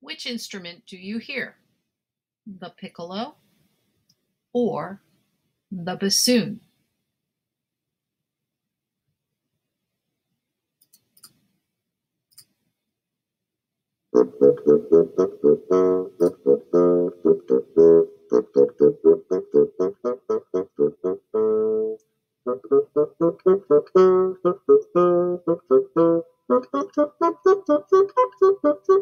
Which instrument do you hear? The piccolo or the bassoon?